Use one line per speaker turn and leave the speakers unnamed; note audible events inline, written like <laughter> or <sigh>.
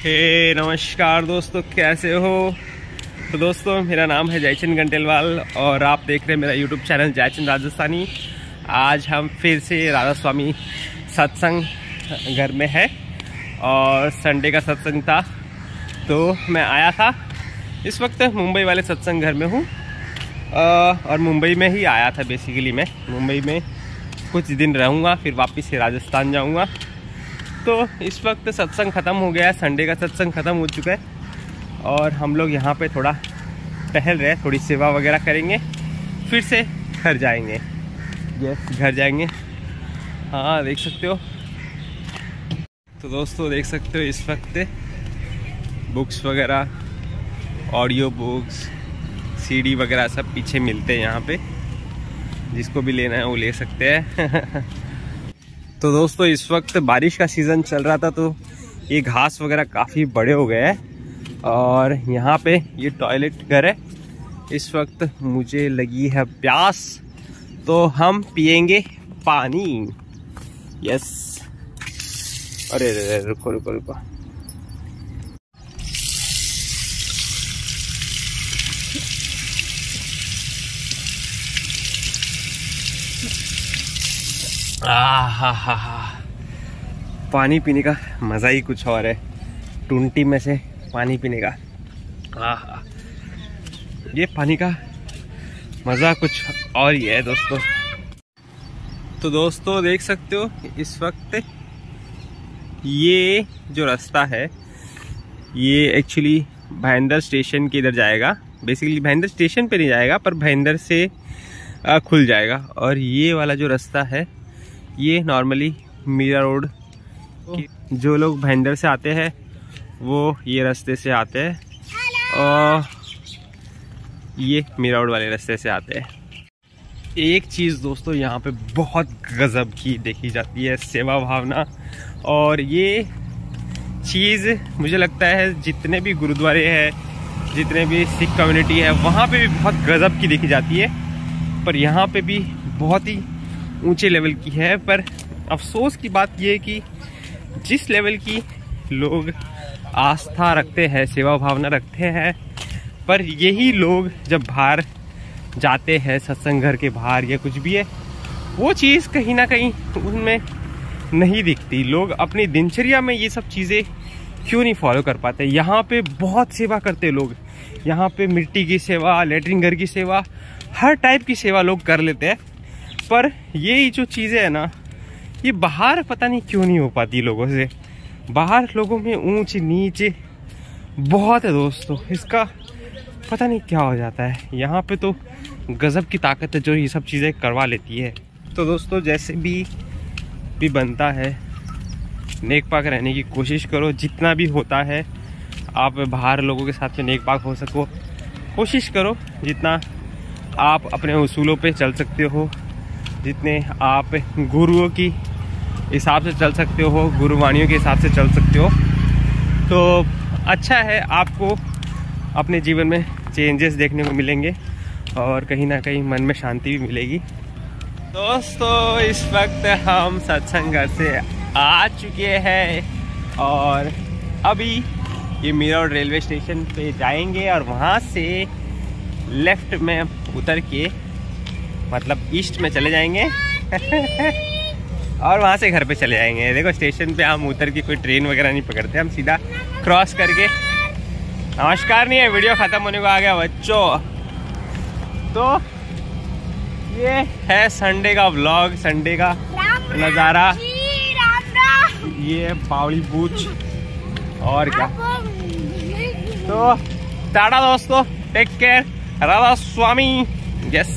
हे, नमस्कार दोस्तों, कैसे हो? तो दोस्तों, मेरा नाम है जयचंद गंटेलवाल और आप देख रहे हैं मेरा यूट्यूब चैनल जयचंद राजस्थानी। आज हम फिर से राधा स्वामी सत्संग घर में है और संडे का सत्संग था। तो मैं आया था। इस वक्त मुंबई वाले सत्संग घर में हूँ। और मुंबई में ही आया था बेसिकली मैं। मुंबई में कुछ दिन रहूँगा, फिर वापस से राजस्थान जाऊँगा। तो इस वक्त सत्संग ख़त्म हो गया है संडे का सत्संग ख़त्म हो चुका है। और हम लोग यहाँ पे थोड़ा टहल रहे थोड़ी सेवा वगैरह करेंगे फिर से घर जाएँगे। यस घर जाएँगे। हाँ देख सकते हो। तो दोस्तों देख सकते हो इस वक्त बुक्स वगैरह ऑडियो बुक्स सीडी वगैरह सब पीछे मिलते हैं यहाँ पे। जिसको भी लेना है वो ले सकते हैं। <laughs> तो दोस्तों, इस वक्त बारिश का सीज़न चल रहा था तो ये घास वगैरह काफ़ी बड़े हो गए हैं और यहाँ पे ये टॉयलेट घर है। इस वक्त मुझे लगी है प्यास तो हम पियेंगे पानी। यस अरे अरे, रुको रुको रुको। हा हा हा पानी पीने का मज़ा ही कुछ और है। टूंटी में से पानी पीने का। आहा। ये पानी का मज़ा कुछ और ही है दोस्तों। तो दोस्तों, देख सकते हो इस वक्त ये जो रास्ता है, ये एक्चुअली भाईंदर स्टेशन के इधर जाएगा। बेसिकली भाईंदर स्टेशन पे नहीं जाएगा, पर भाईंदर से खुल जाएगा। और ये वाला जो रास्ता है ये नॉर्मली मीरा रोड जो लोग भैंदर से आते हैं वो ये रास्ते से आते हैं और ये मीरा रोड वाले रास्ते से आते हैं। एक चीज़ दोस्तों यहाँ पे बहुत गज़ब की देखी जाती है सेवा भावना। और ये चीज़ मुझे लगता है जितने भी गुरुद्वारे हैं जितने भी सिख कम्युनिटी है वहाँ पे भी बहुत गज़ब की देखी जाती है। पर यहाँ पे भी बहुत ही ऊँचे लेवल की है, पर अफसोस की बात यह कि जिस लेवल की लोग आस्था रखते हैं, सेवा भावना रखते हैं, पर यही लोग जब बाहर जाते हैं, सत्संग घर के बाहर या कुछ भी है, वो चीज़ कहीं ना कहीं उनमें नहीं दिखती। लोग अपनी दिनचर्या में ये सब चीज़ें क्यों नहीं फॉलो कर पाते? यहाँ पे बहुत सेवा करते लोग। यहाँ पे मिट्टी की सेवा लेटरिन घर की सेवा, हर टाइप की सेवा लोग कर लेते हैं। पर ये जो चीज़ें हैं ना, ये बाहर पता नहीं क्यों नहीं हो पाती लोगों से। बाहर लोगों में ऊंच नीचे बहुत है दोस्तों। इसका पता नहीं क्या हो जाता है। यहाँ पे तो गज़ब की ताकत है जो ये सब चीज़ें करवा लेती है। तो दोस्तों, जैसे भी भी बनता है, नेक पाक रहने की कोशिश करो। जितना भी होता है, आप बाहर लोगों के साथ में नेक पाक हो सको। कोशिश करो जितना आप अपने उसूलों पे चल सकते हो। जितने आप गुरुओं की हिसाब से चल सकते हो, गुरुवाणियों के हिसाब से चल सकते हो। तो अच्छा है आपको अपने जीवन में चेंजेस देखने को मिलेंगे और कहीं ना कहीं मन में शांति भी मिलेगी। दोस्तों, इस वक्त हम सत्संग घर से आ चुके हैं और अभी ये मीरा रेलवे स्टेशन पे जाएँगे और वहाँ से लेफ़्ट में उतर के मतलब ईस्ट में चले जाएँगे। और वहाँ से घर पे चले जाएँगे। देखो स्टेशन पे हम उतर के कोई ट्रेन वगैरह नहीं पकड़ते। हम सीधा क्रॉस करके नमस्कार नहीं है वीडियो ख़त्म होने को आ गया बच्चों। तो ये है संडे का व्लॉग संडे का नज़ारा। ये पावड़ी बूच और क्या? तो टाटा दोस्तों take care Radha Swami. Yes